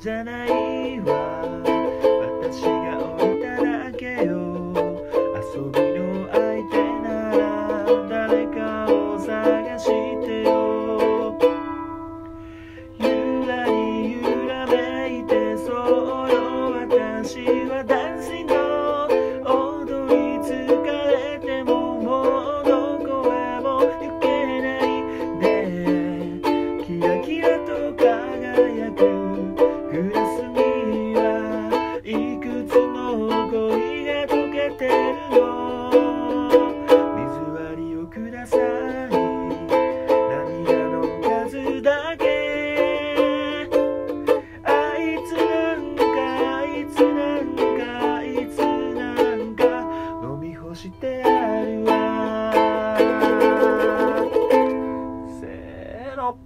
じゃないわ。私が置いただけよ。遊びの相手なら誰かを探してよ。ゆらり揺らめいてそうよ私てる水割りをください。涙の数だけ。あいつなんかあいつなんかあいつなんか飲み干してあるわ。せーの。